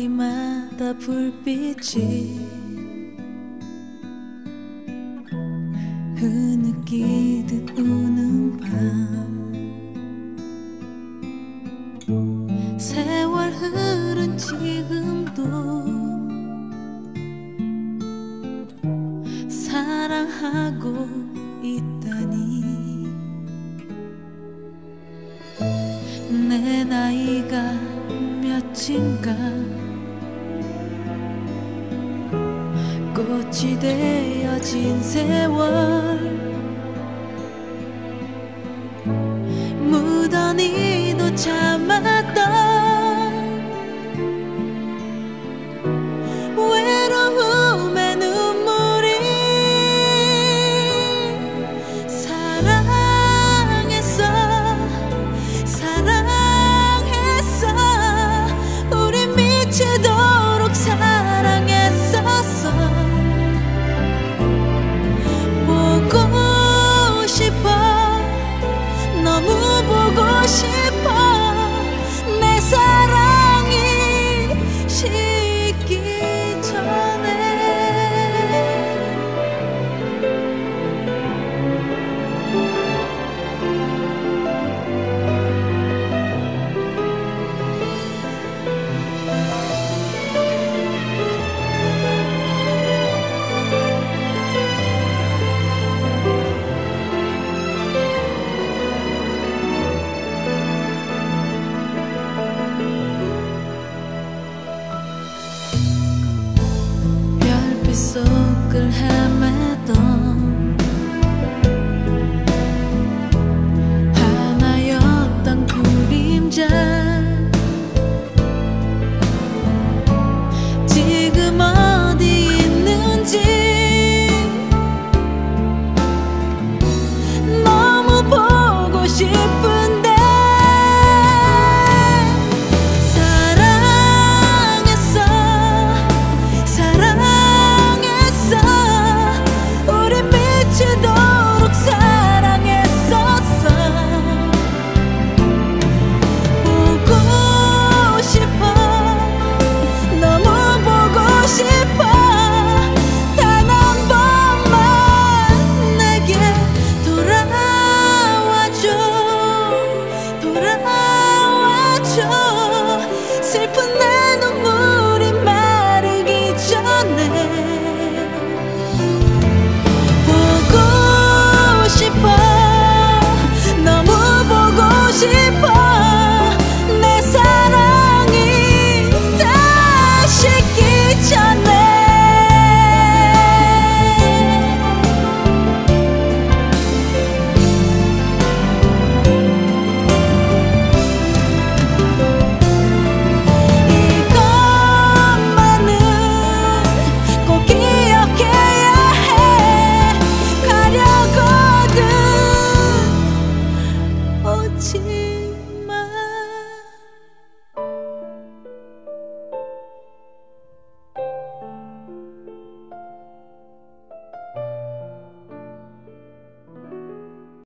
밤마다 불빛이 흐느끼듯 우는 밤. 세월 흐른 지금도 사랑하고 있다니. 내 나이가 몇인가 꽃이 되어진 세월